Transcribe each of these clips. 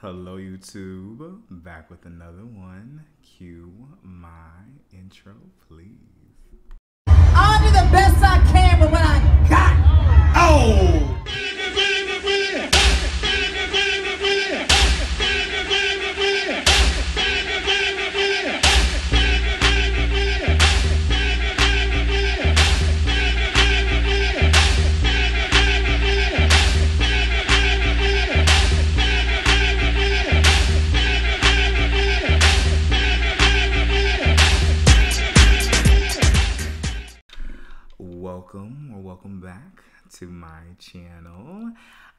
Hello, YouTube. Back with another one. Cue my intro, please. Welcome or welcome back to my channel.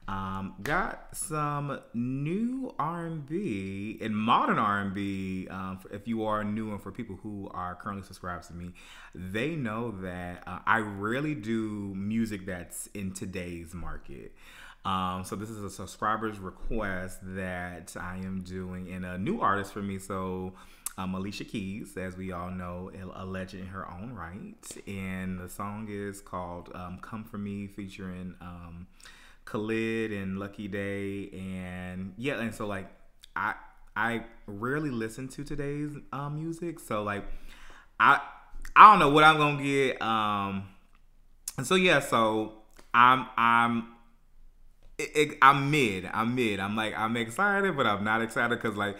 Um, got some new R&B and modern R&B. Um, if you are new and for people who are currently subscribed to me, they know that uh, I rarely do music that's in today's market. Um, so this is a subscriber's request that I am doing and a new artist for me. So um, Alicia Keys, as we all know, a legend in her own right, and the song is called um, "Come for Me," featuring um, Khalid and Lucky Daye. and yeah, and so like I I rarely listen to today's um, music, so like I I don't know what I'm gonna get, um, and so yeah, so I'm I'm it, it, I'm mid. I'm mid. I'm like I'm excited, but I'm not excited because like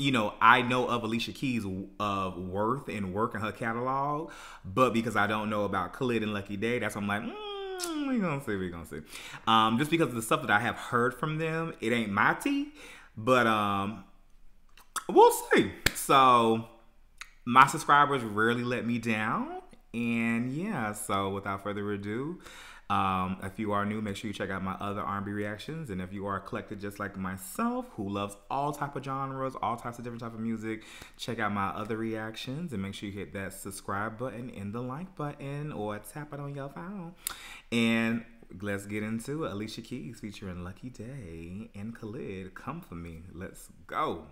you know, I know of Alicia Keys' of worth and work in her catalog, but because I don't know about Khalid and Lucky Daye, that's why I'm like, mm, we gonna see, we gonna see. Um, just because of the stuff that I have heard from them, it ain't my tea, but um, we'll see. So my subscribers rarely let me down, and yeah. So without further ado. Um, if you are new, make sure you check out my other R&B reactions. And if you are collected just like myself, who loves all type of genres, all types of different type of music, check out my other reactions and make sure you hit that subscribe button and the like button or tap it on your phone. And let's get into it. Alicia Keys featuring Lucky Daye and Khalid. Come for me. Let's go.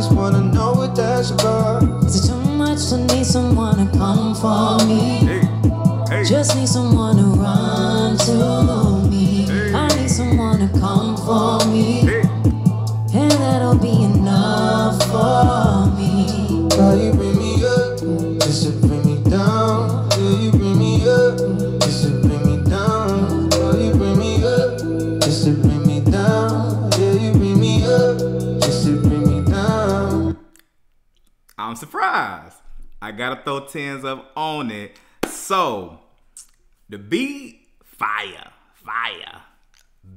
Just wanna know what that's about. Is it too much to need someone to come for me? Hey, hey. Just need someone to run to me. I need someone to come for me. And that'll be enough I'm surprised. I gotta throw tens up on it. So, the beat, fire, fire.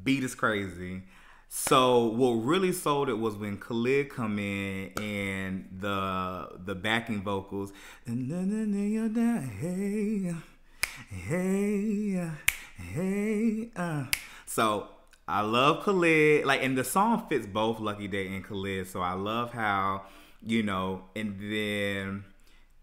Beat is crazy. So what really sold it was when Khalid come in and the the backing vocals. Hey, hey, hey. Uh. So I love Khalid. Like, and the song fits both Lucky Daye and Khalid. So I love how you know, and then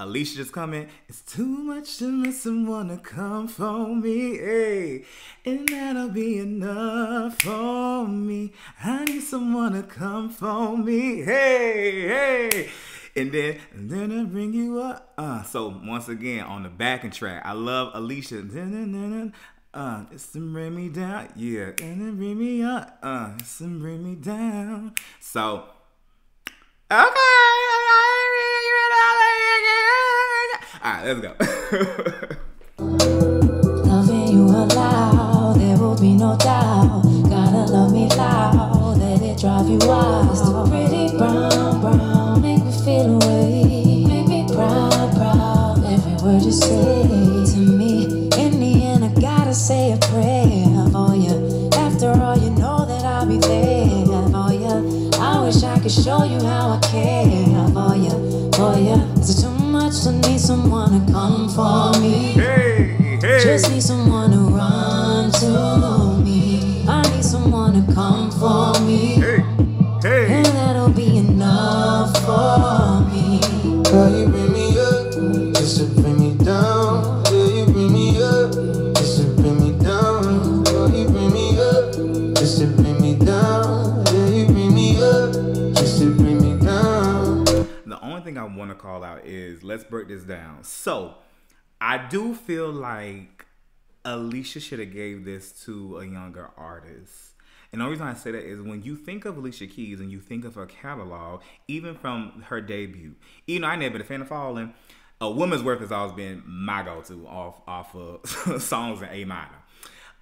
Alicia just coming. It's too much to let someone to come for me, hey, and that'll be enough for me. I need someone to come for me, hey, hey. And then, then I bring you up. Uh, so once again on the backing track, I love Alicia. Uh, it's to bring me down, yeah, and then bring me up. Uh, it's to bring me down. So, okay. All right, let's go. Loving you aloud, there will be no doubt. Gotta love me loud, let it drive you wild. It's pretty brown, brown, make me feel away. Make me proud, proud, every word you say to me. In the end, I gotta say a prayer for you. After all, you know that I'll be there for you. I wish I could show you how I care for you, for you. Much need someone? someone to come for me. Hey, hey. Just need someone to want to call out is let's break this down. So, I do feel like Alicia should have gave this to a younger artist. And the reason I say that is when you think of Alicia Keys and you think of her catalog, even from her debut, even though I never been a fan of Falling, A Woman's Worth has always been my go-to off off of songs in A minor.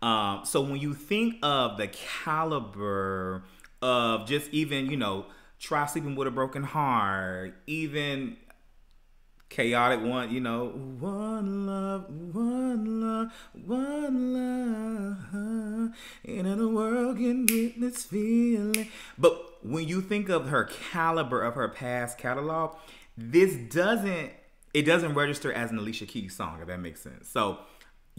Um, so when you think of the caliber of just even, you know, try sleeping with a broken heart, even chaotic one, you know, one love, one love, one love, and in the world can get this feeling. But when you think of her caliber of her past catalog, this doesn't it doesn't register as an Alicia Keys song, if that makes sense. So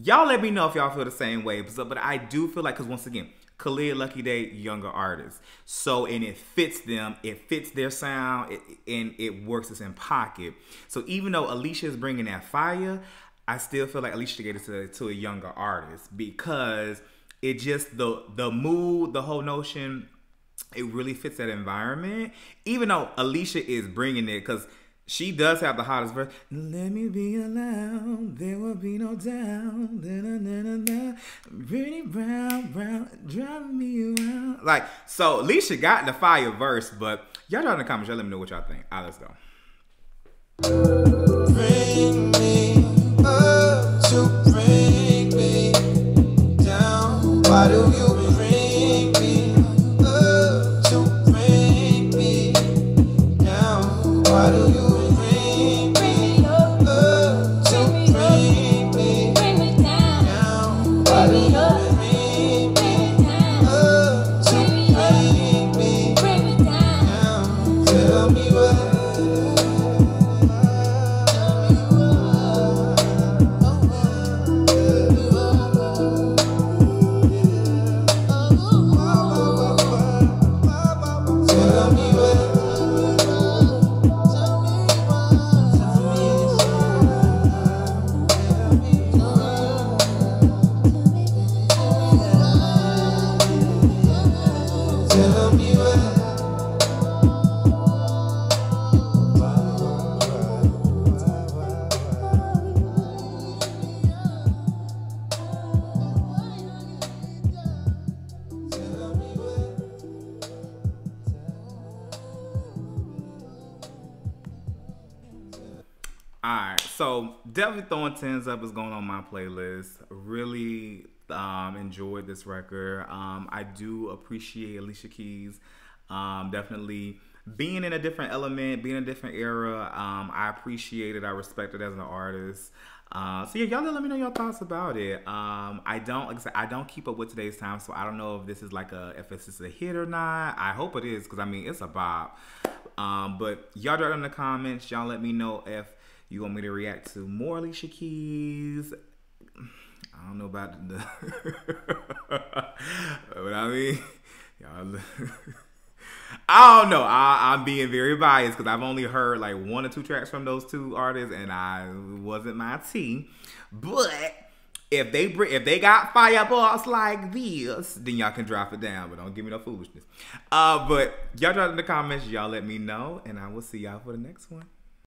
y'all let me know if y'all feel the same way. But, but I do feel like, because once again, Khalid, Lucky Daye, younger artists. So, and it fits them, it fits their sound, it, and it works as in pocket. So, even though Alicia is bringing that fire, I still feel like Alicia gave it to, to a younger artist because it just, the, the mood, the whole notion, it really fits that environment. Even though Alicia is bringing it, because she does have the hottest verse. Let me be allowed, there will be no doubt. Da, da, da. Pretty brown, brown, drive me around. Like, so Alicia got the fire verse, but y'all down in the comments, y'all let me know what y'all think. All right, let's go. Bring me up to bring me down. Why do you bring me up to bring me down? Why do you Alright, so definitely throwing tens up is going on my playlist. Really um, enjoyed this record. Um, I do appreciate Alicia Keys. Um, definitely being in a different element, being in a different era. Um, I appreciate it. I respect it as an artist. Uh, so yeah, y'all let me know your thoughts about it. Um, I don't, like I said, I don't keep up with today's time, so I don't know if this is like a, if this is a hit or not. I hope it is, because I mean, it's a bop. Um, but y'all drop in the comments. Y'all let me know if you want me to react to more Alicia Keys. I don't know about the, but I mean, y'all. I don't know. I, I'm being very biased because I've only heard like one or two tracks from those two artists, and I wasn't my tea. But if they bring, if they got fireballs like this, then y'all can drop it down. But don't give me no foolishness. Uh, but y'all drop in the comments. Y'all let me know, and I will see y'all for the next one.